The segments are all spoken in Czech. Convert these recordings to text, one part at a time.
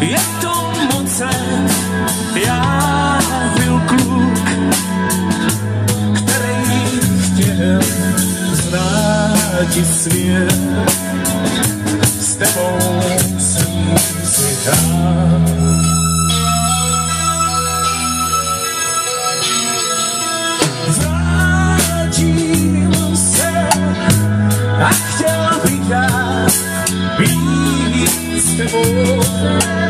Je to já byl kluk, který chtěl svět. S tebou jsem si hrál. a chtěl bych já být s.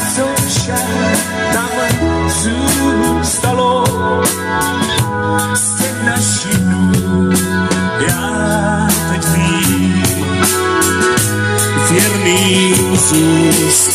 něco však tam zůstalo z těch našich dnů. Já teď vím, věrný zůstanu.